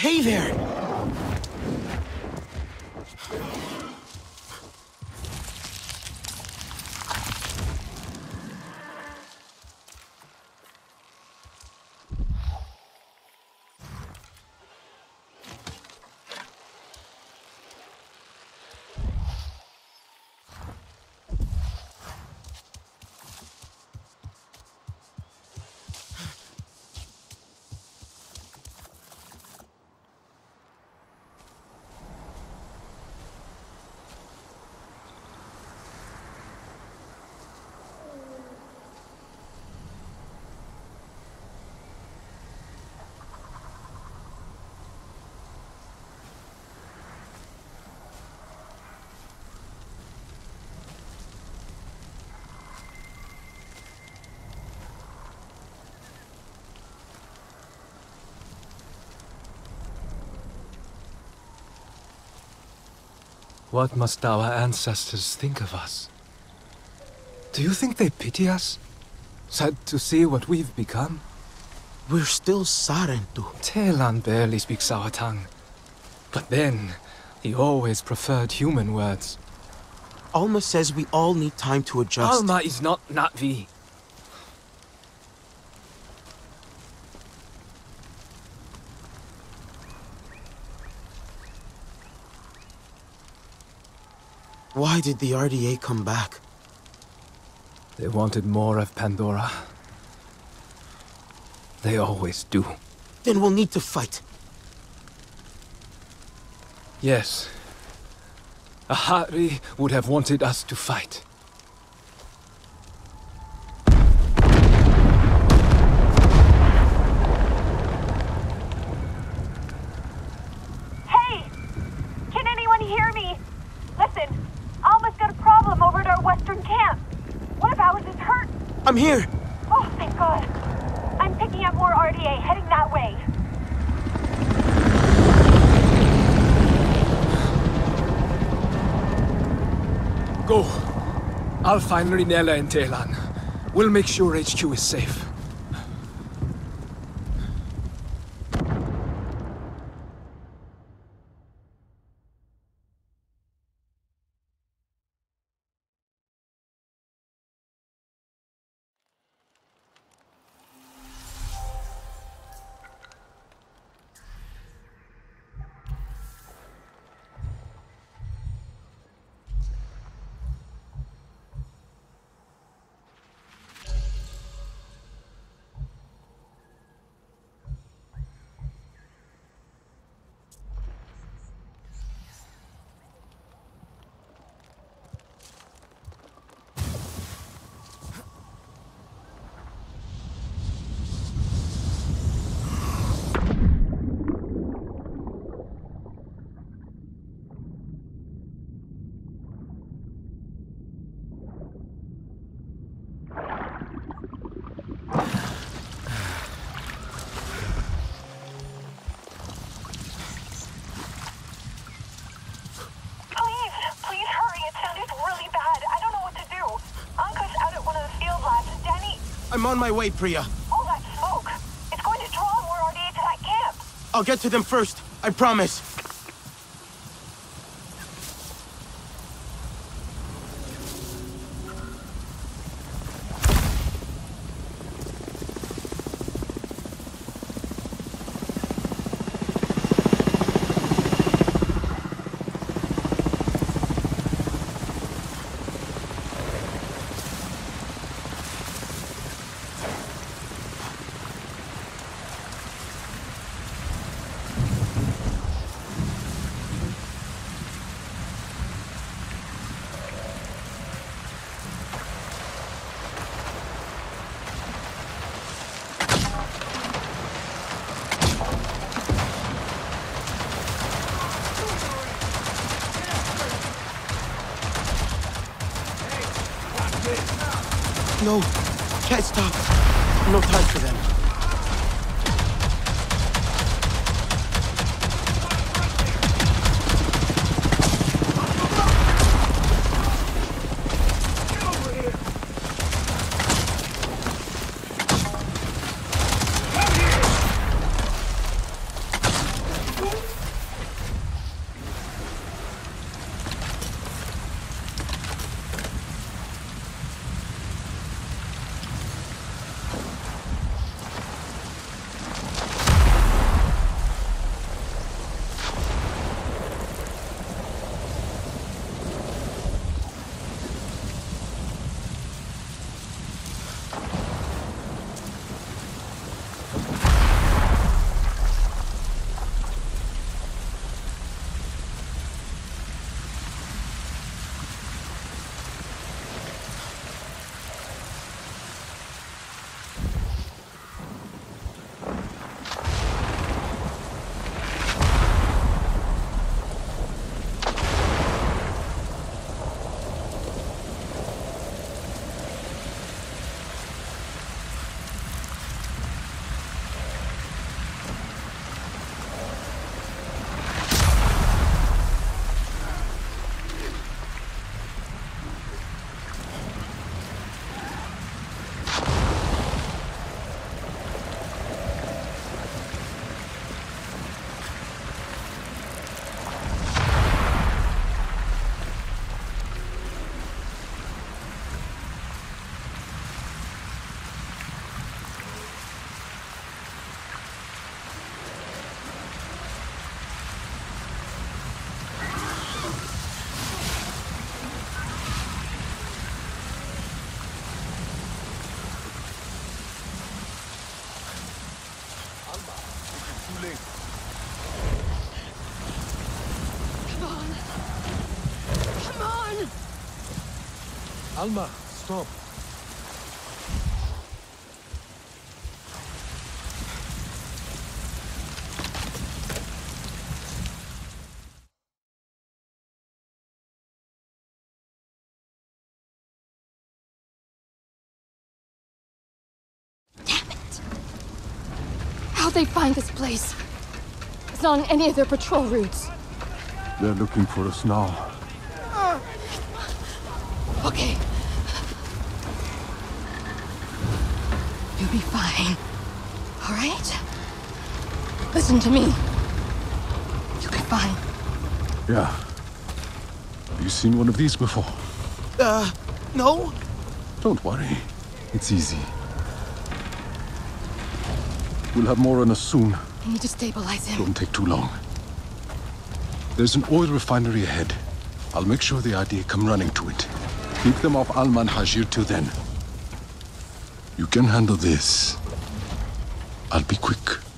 Hey there! What must our ancestors think of us? Do you think they pity us? Sad to see what we've become? We're still Sarentu. Telan barely speaks our tongue. But then, he always preferred human words. Alma says we all need time to adjust. Alma is not Na'vi. Why did the RDA come back? They wanted more of Pandora. They always do. Then we'll need to fight. Yes. Ahari would have wanted us to fight. Hey! Can anyone hear me? Listen, Alma's got a problem over at our western camp. One of ours is hurt. I'm here! Oh, thank God. I'm picking up more RDA heading that way. Go. I'll find Rinella and Telan. We'll make sure HQ is safe. I'm on my way, Priya. all that smoke. It's going to draw more RDA to that camp. I'll get to them first. I promise. Alma, stop. Damn it! How'd they find this place? It's not on any of their patrol routes. They're looking for us now. Okay. You'll be fine. All right? Listen to me. You'll be fine. Yeah. Have you seen one of these before? Uh, no? Don't worry. It's easy. We'll have more on us soon. I need to stabilize him. Don't take too long. There's an oil refinery ahead. I'll make sure the RDA come running to it. Keep them off Alman Hajir till then. You can handle this. I'll be quick.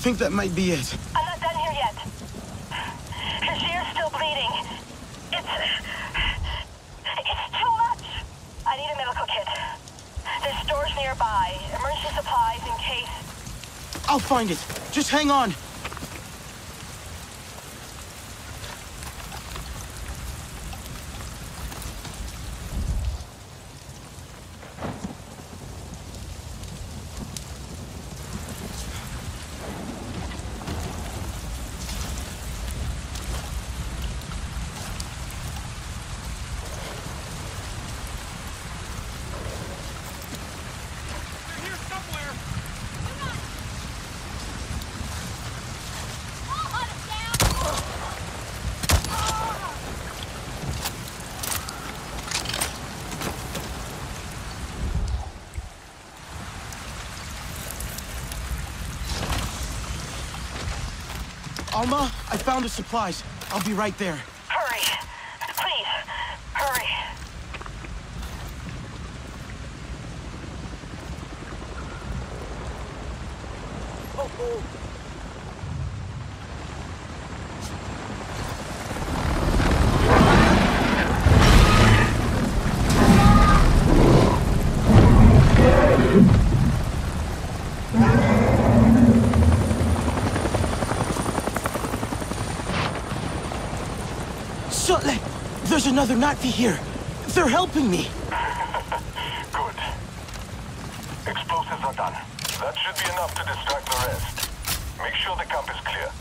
Think that might be it. I'm not done here yet. Ear's still bleeding. It's... It's too much. I need a medical kit. There's stores nearby. Emergency supplies in case... I'll find it. Just hang on. Here somewhere. Alma, I found the supplies. I'll be right there. Hurry. Please. Hurry. There's another Na'vi here. They're helping me. Good. Explosives are done. That should be enough to distract the rest. Make sure the camp is clear.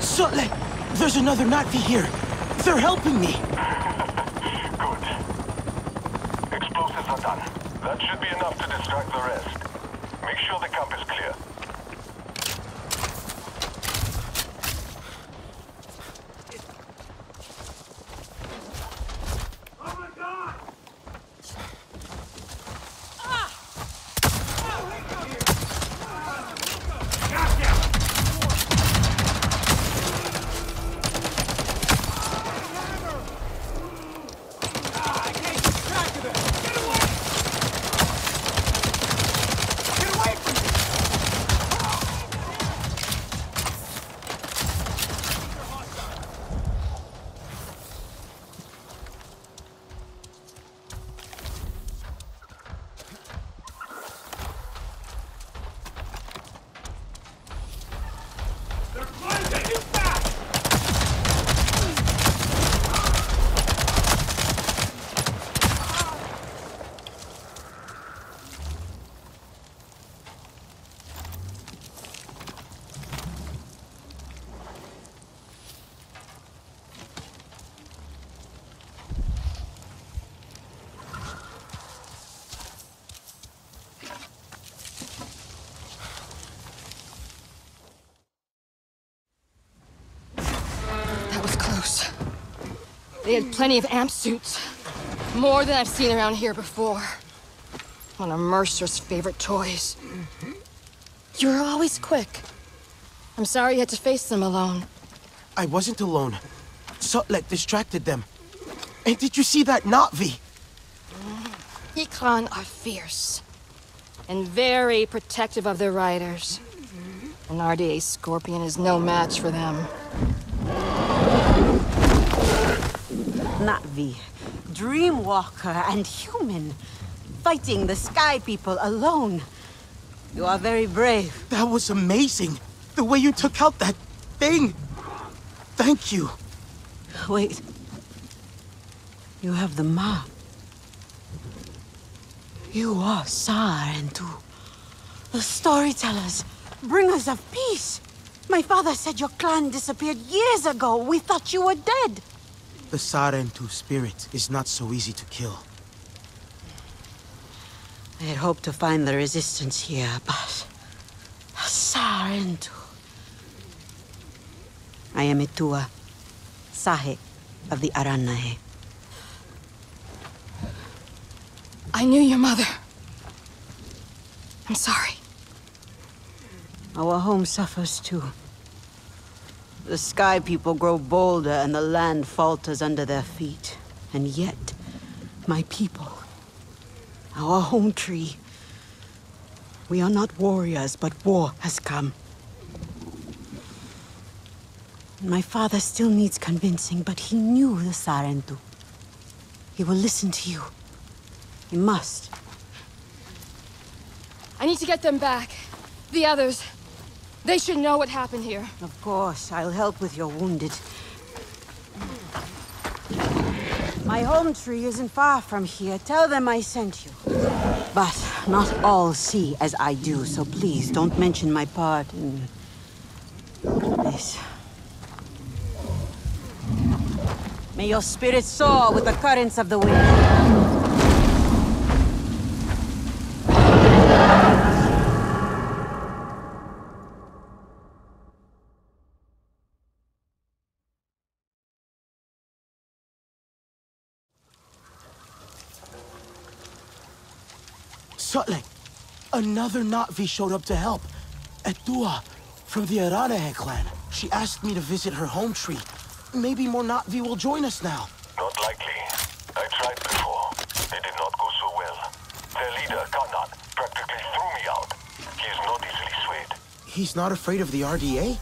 Sutley, there's another Na'vi here. They're helping me. Good. Explosives are done. That should be enough to distract the rest. Make sure the camp is clear. That was close. They had plenty of amp suits. More than I've seen around here before. One of Mercer's favorite toys. Mm-hmm. You were always quick. I'm sorry you had to face them alone. I wasn't alone. Sutlek distracted them. And did you see that Na'vi? Mm. Ikran are fierce. And very protective of their riders. Mm-hmm. An RDA Scorpion is no match for them. Na'vi, Dreamwalker, and human. Fighting the Sky People alone. You are very brave. That was amazing. The way you took out that thing. Thank you. Wait. You have the map. You are Sarentu. The storytellers, bringers of peace. My father said your clan disappeared years ago. We thought you were dead. The Sarentu spirit is not so easy to kill. I had hoped to find the resistance here, but... Sarentu. I am Itua, Sahe of the Aranahe. I knew your mother. I'm sorry. Our home suffers too. The sky people grow bolder and the land falters under their feet. And yet, my people, our home tree, we are not warriors, but war has come. My father still needs convincing, but he knew the Sarentu. He will listen to you. He must. I need to get them back. The others. They should know what happened here. Of course, I'll help with your wounded. My home tree isn't far from here. Tell them I sent you. But not all see as I do, so please don't mention my part in this. May your spirit soar with the currents of the wind. Another Na'vi showed up to help. Etua, from the Aranahe clan. She asked me to visit her home tree. Maybe more Na'vi will join us now. Not likely. I tried before. It did not go so well. Their leader, Kanan, practically threw me out. He is not easily swayed. He's not afraid of the RDA?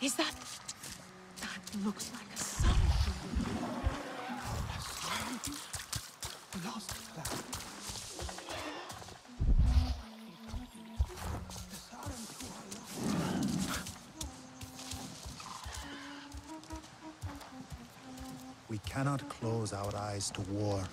Is that... That looks like a sun. Lost. We cannot close our eyes to war.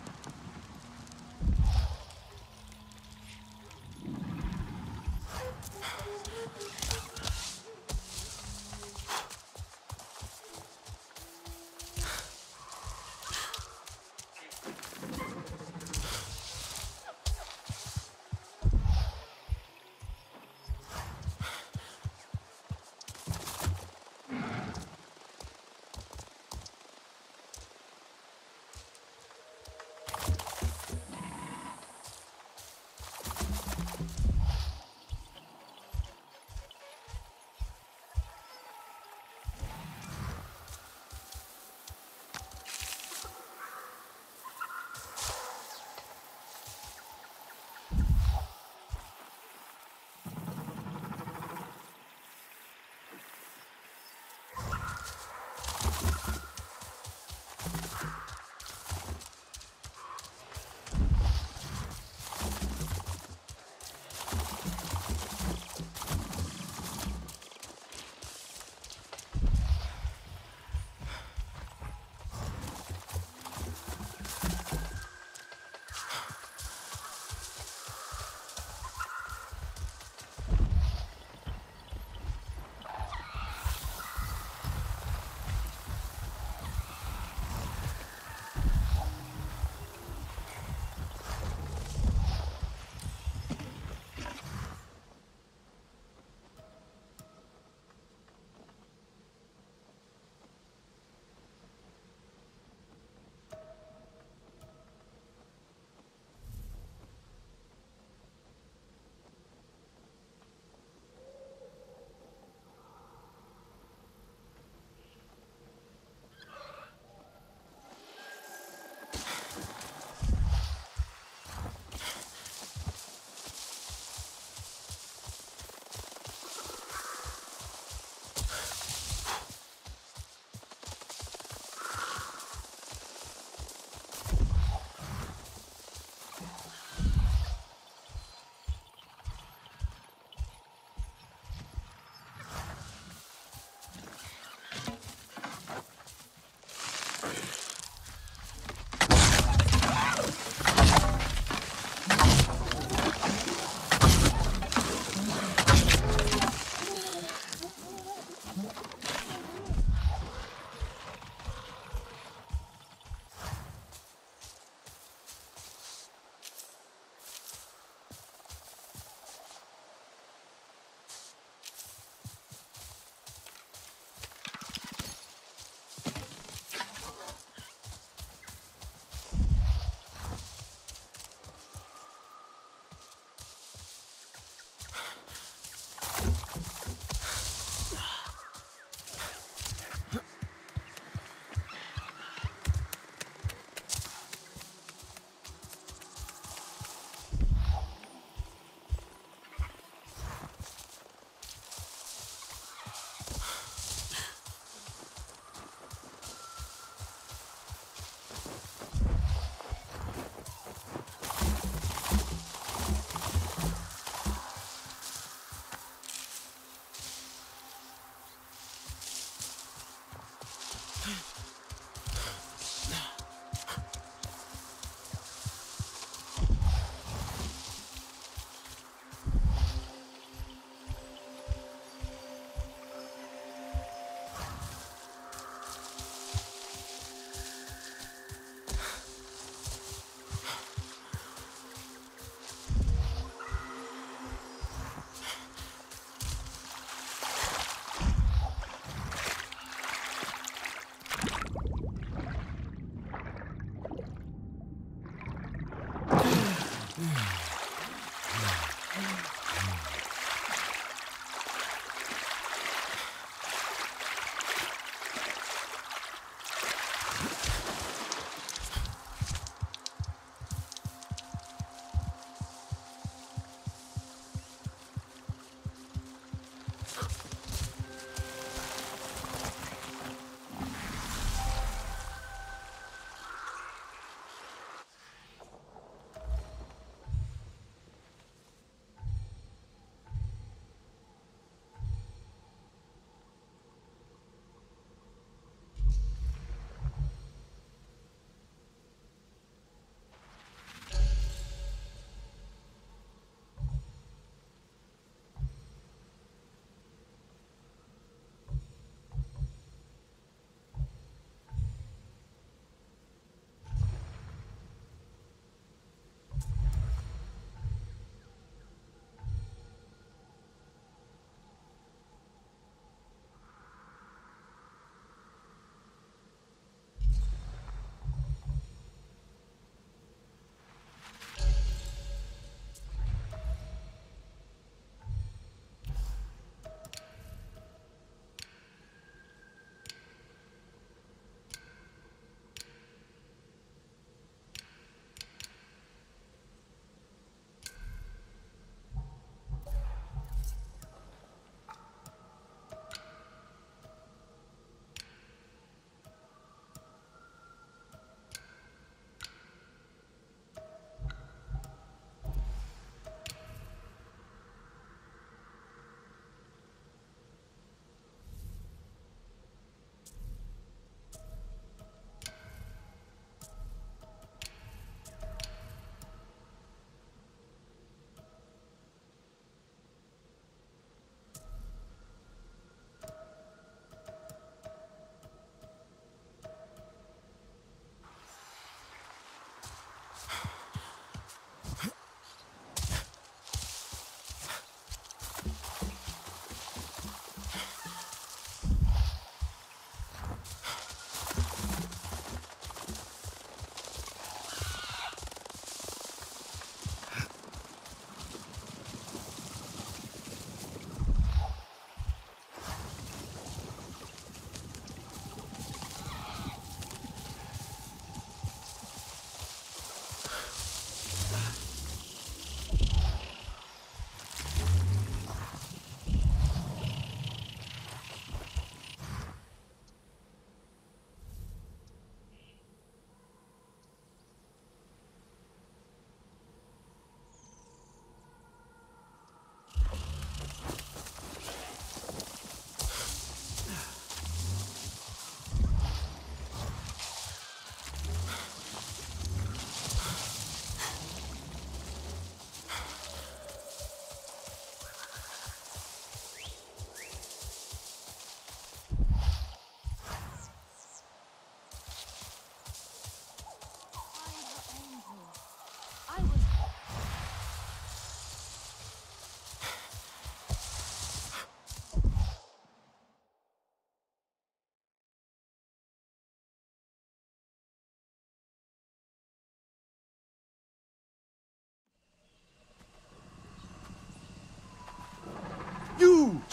Mm.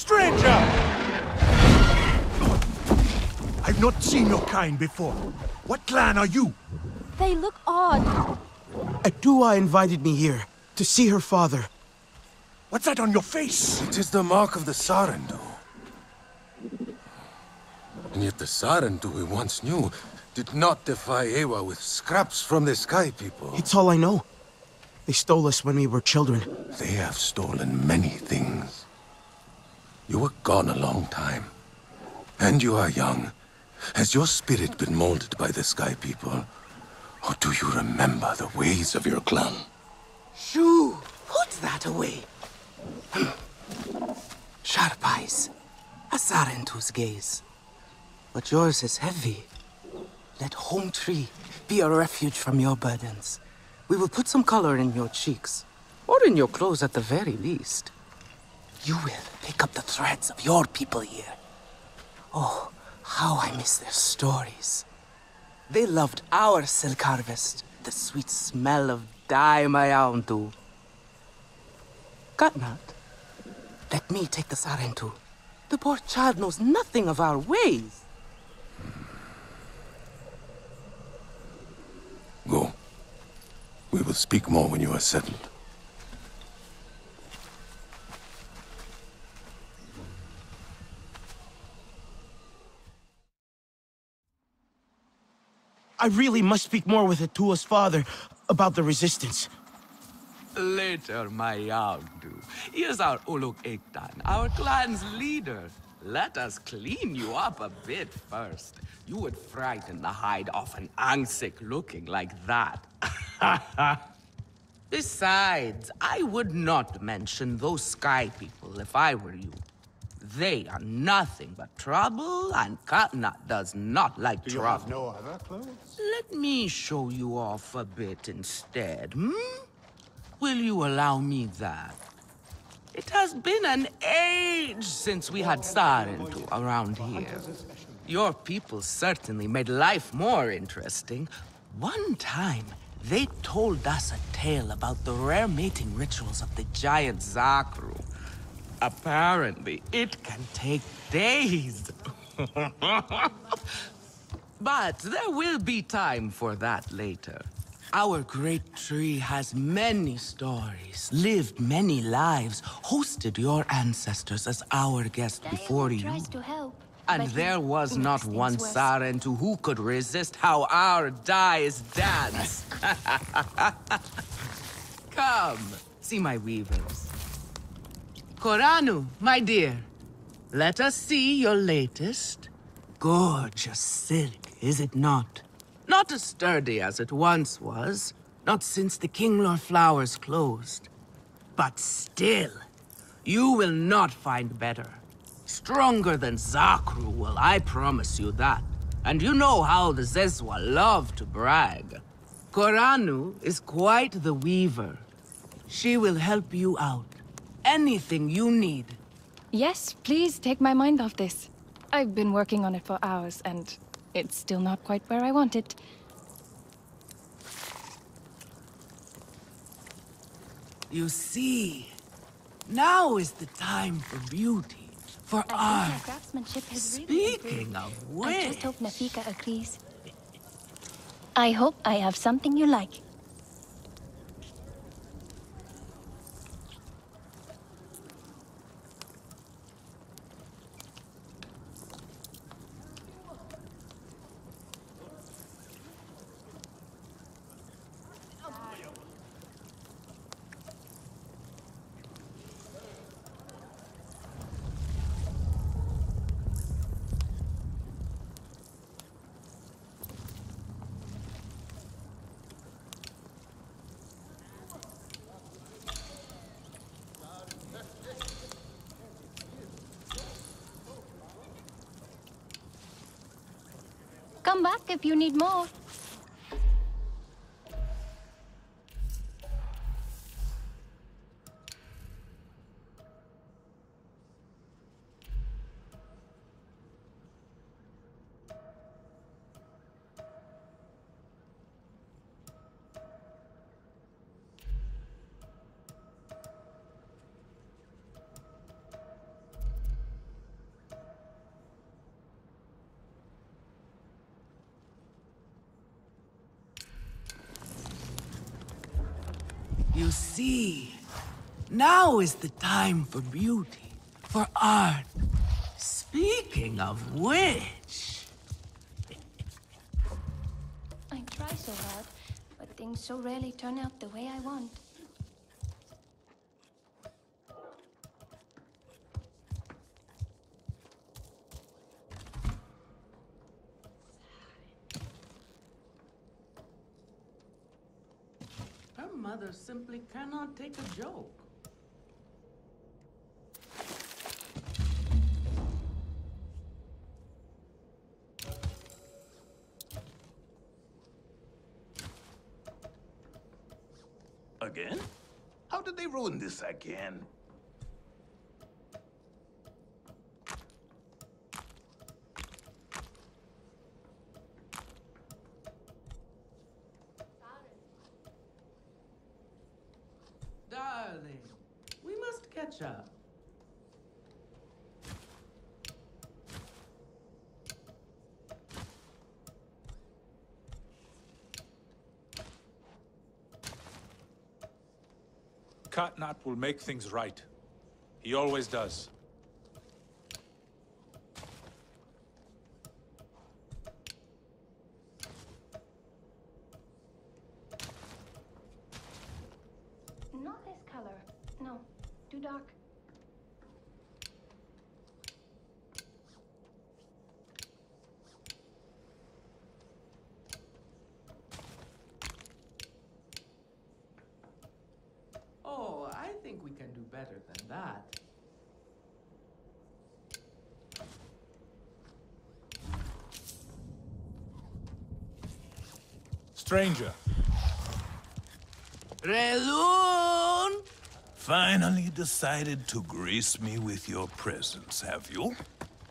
Stranger! I've not seen your kind before. What clan are you? They look odd. Adua invited me here to see her father. What's that on your face? It is the mark of the Sarentu. And yet the Sarentu we once knew did not defy Eywa with scraps from the Sky People. It's all I know. They stole us when we were children. They have stolen many things. You were gone a long time. And you are young. Has your spirit been molded by the Sky People? Or do you remember the ways of your clan? Shoo! Put that away. Sharp eyes. A Sarentu's gaze. But yours is heavy. Let Home Tree be a refuge from your burdens. We will put some color in your cheeks, or in your clothes at the very least. You will pick up the threads of your people here. Oh, how I miss their stories. They loved our silk harvest, the sweet smell of dye mayauntu. Katnat, let me take the Sarentu. The poor child knows nothing of our ways. Go. We will speak more when you are settled. I really must speak more with Atua's father about the resistance. Later, my Yagdu. Here's our Olo'eyktan, our clan's leader. Let us clean you up a bit first. You would frighten the hide off an Angsik looking like that. Besides, I would not mention those sky people if I were you. They are nothing but trouble, and Katna does not like Do you trouble. have no other clothes? Let me show you off a bit instead, hmm? Will you allow me that? It has been an age since we had Sarentu around here. Your people certainly made life more interesting. One time, they told us a tale about the rare mating rituals of the giant Zakru. Apparently, it can take days. But there will be time for that later. Our great tree has many stories, lived many lives, hosted your ancestors as our guest before you. To help. And there was not one. Sarentu who could resist how our dyes dance. Come, see my weavers. Koranu, my dear, let us see your latest. Gorgeous silk, is it not? Not as sturdy as it once was, not since the Kinglor flowers closed. But still, you will not find better. Stronger than Zakru will, I promise you that. And you know how the Zezwa love to brag. Koranu is quite the weaver. She will help you out. Anything you need. Yes, please take my mind off this. I've been working on it for hours, and it's still not quite where I want it. You see, now is the time for beauty, for I art. craftsmanship has really Speaking improved. of I just hope Nafika agrees. I hope I have something you like. Come back if you need more. Now is the time for beauty, for art. Speaking of which... I try so hard, but things so rarely turn out the way I want. Her mother simply cannot take a joke. Ruin this again? Darling, we must catch up. Katnat will make things right. He always does. Not this color. No, too dark. Oh, I think we can do better than that. Stranger, Relun! Finally decided to grace me with your presence, have you?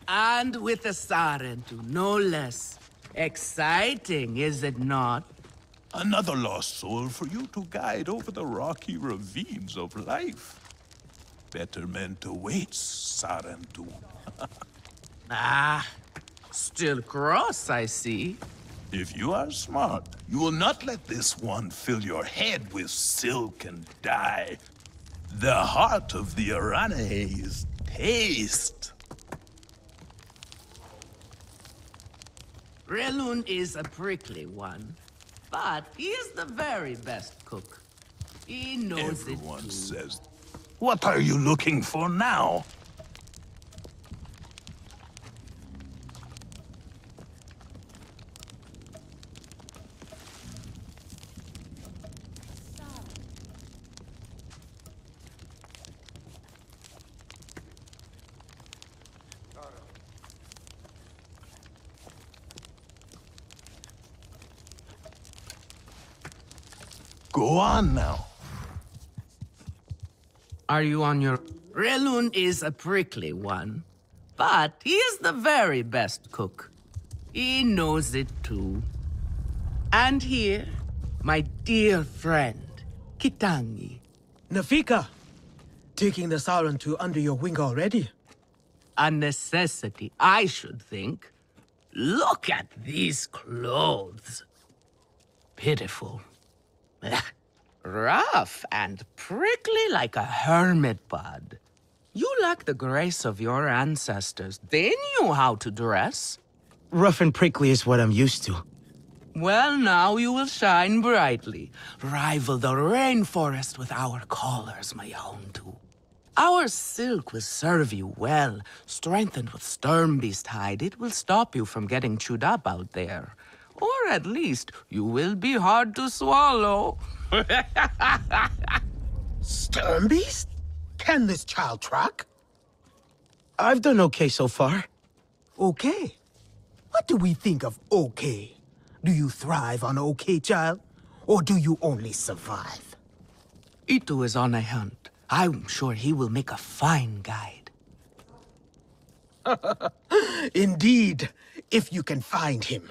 And with a Sarentu, no less. Exciting, is it not? Another lost soul for you to guide over the rocky ravines of life. Betterment awaits, Sarentu. Ah, still cross, I see. If you are smart, you will not let this one fill your head with silk and dye. The heart of the Aranahe is taste. Relun is a prickly one, but he is the very best cook. He knows Everyone it too. says. What are you looking for now? Go on now. Are you on your... Relun is a prickly one, but he is the very best cook. He knows it too. And here, my dear friend, Kitangi. Nafika, taking the Sarentu under your wing already. A necessity, I should think. Look at these clothes. Pitiful. Rough and prickly like a hermit bud. You lack the grace of your ancestors. They knew how to dress. Rough and prickly is what I'm used to. Well, now you will shine brightly. Rival the rainforest with our collars, my Houndu. Our silk will serve you well. Strengthened with sturmbeest hide, it will stop you from getting chewed up out there. Or at least, you will be hard to swallow. Sturmbeest? Can this child track? I've done okay so far. Okay? What do we think of okay? Do you thrive on okay, child? Or do you only survive? Itu is on a hunt. I'm sure he will make a fine guide. Indeed, if you can find him.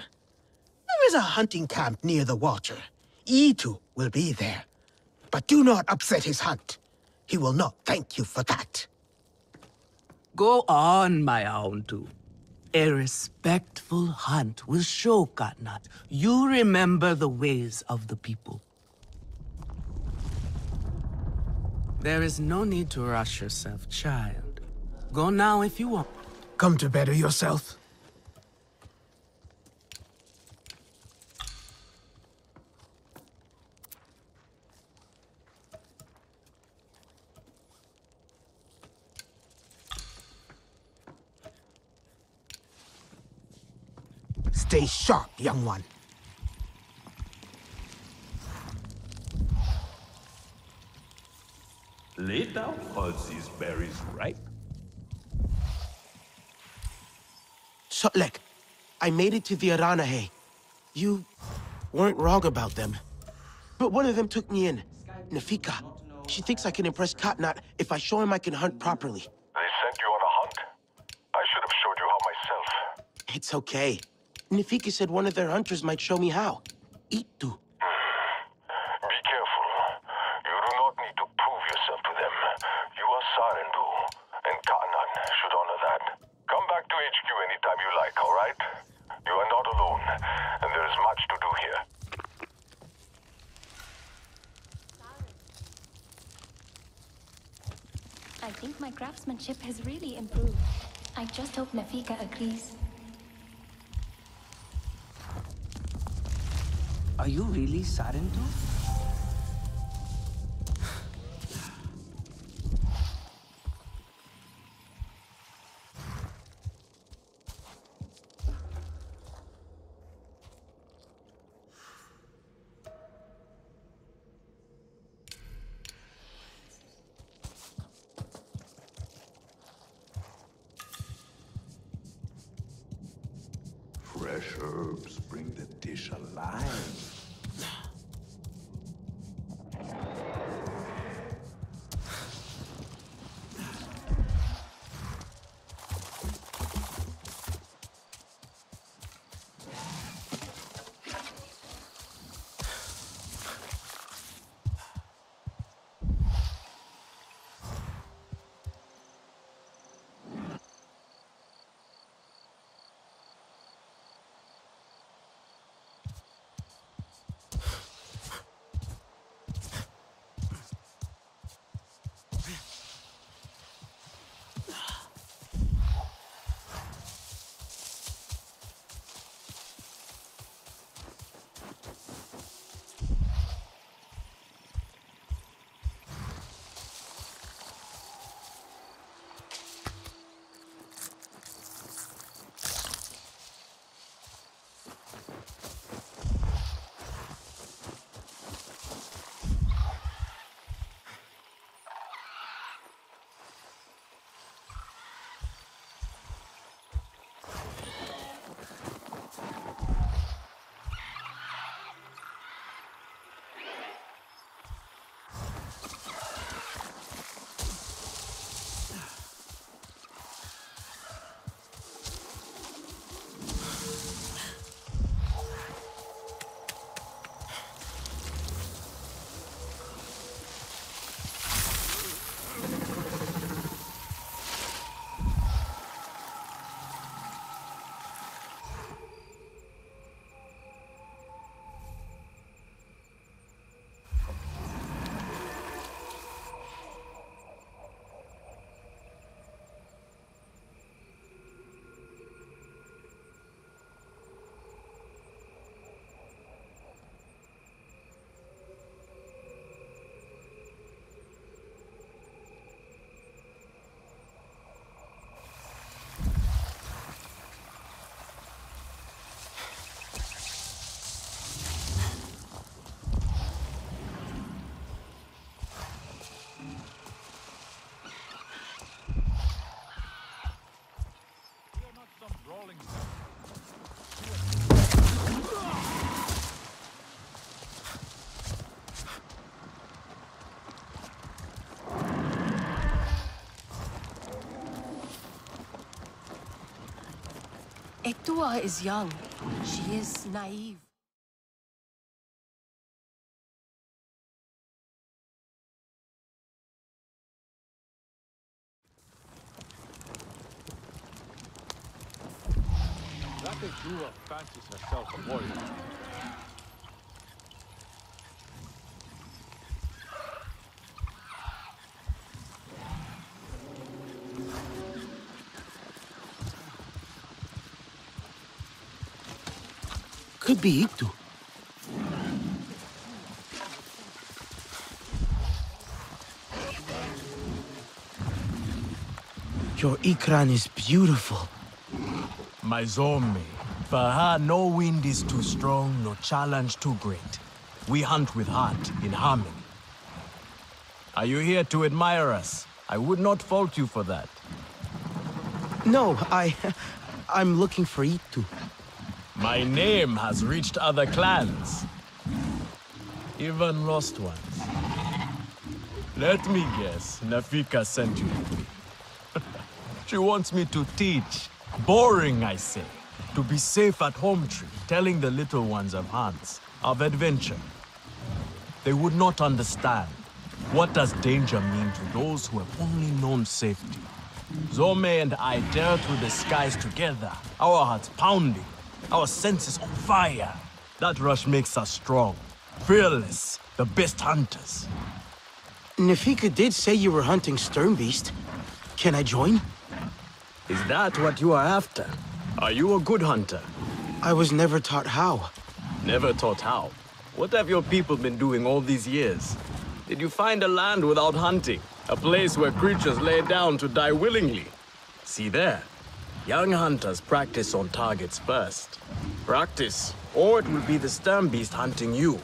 There is a hunting camp near the water. Itu will be there. But do not upset his hunt. He will not thank you for that. Go on, my Houndu. A respectful hunt will show Katnat you remember the ways of the people. There is no need to rush yourself, child. Go now if you want. Come to better yourself. Stay sharp, young one. Late out odds these berries ripe. Sotlek, I made it to the Aranahe. You weren't wrong about them. But one of them took me in. Nafika. She thinks I can impress Katnat if I show him I can hunt properly. They sent you on a hunt? I should have showed you how myself. It's okay. Nafika said one of their hunters might show me how. Itu. Be careful. You do not need to prove yourself to them. You are Sarentu, and Katanan should honor that. Come back to HQ anytime you like, alright? You are not alone, and there is much to do here. I think my craftsmanship has really improved. I just hope Nafika agrees. Are you really Sarentu? Fresh Ektua is young. She is naive. Rakajura fancies herself a warrior. Could be Itu. Your Ikran is beautiful. My Zome. For her, no wind is too strong, no challenge too great. We hunt with heart, in harmony. Are you here to admire us? I would not fault you for that. No, I... I'm looking for Itu. My name has reached other clans. Even lost ones. Let me guess, Nafika sent you to me. she wants me to teach. Boring, I say. To be safe at home tree, telling the little ones of Hans, of adventure. They would not understand. What does danger mean to those who have only known safety? Zome and I dare through the skies together, our hearts pounding, our senses on fire. That rush makes us strong, fearless, the best hunters. Nafika did say you were hunting Sturmbeest. Can I join? Is that what you are after? Are you a good hunter? I was never taught how. Never taught how? What have your people been doing all these years? Did you find a land without hunting? A place where creatures lay down to die willingly? See there. Young hunters practice on targets first. Practice, or it will be the sturmbeest hunting you.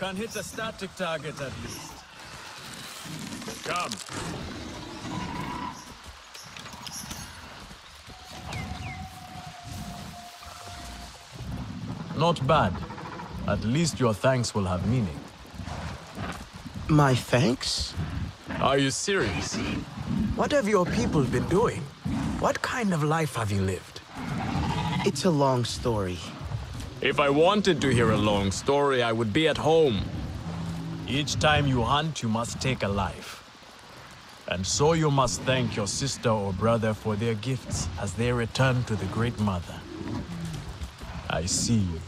Can hit a static target at least. Come. Not bad. At least your thanks will have meaning. My thanks? Are you serious? What have your people been doing? What kind of life have you lived? It's a long story. If I wanted to hear a long story, I would be at home. Each time you hunt, you must take a life. And so you must thank your sister or brother for their gifts as they return to the Great Mother. I see you.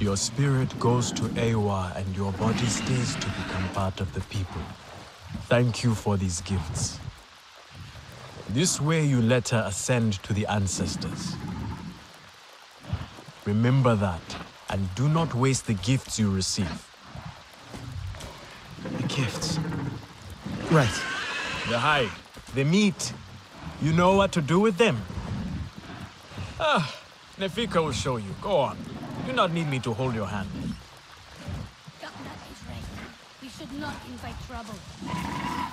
Your spirit goes to Eywa and your body stays to become part of the people. Thank you for these gifts. This way you let her ascend to the ancestors. Remember that, and do not waste the gifts you receive. The gifts. Right. The hide, the meat. You know what to do with them. Ah, Nafika will show you. Go on. You do not need me to hold your hand. Doctor is right. We should not invite trouble.